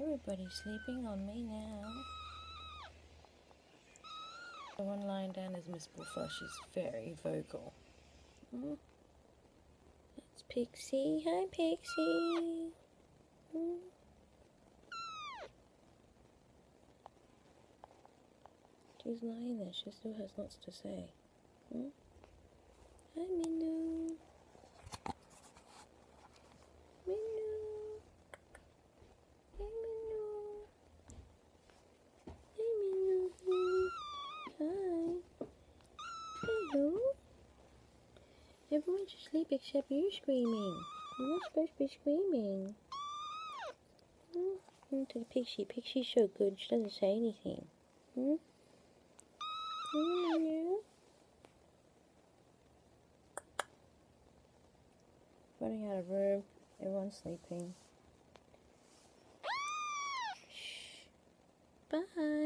Everybody's sleeping on me now. The one lying down is Miss Bullfrost. She's very vocal. Hmm? That's Pixie. Hi, Pixie. Hmm? She's lying there. She still has lots to say. Hmm? Hello. Everyone's asleep except you screaming. You're not supposed to be screaming. Hmm? To the Pixie. Pixie's so good. She doesn't say anything. Hmm? Hmm, Running out of room. Everyone's sleeping. Shh. Bye.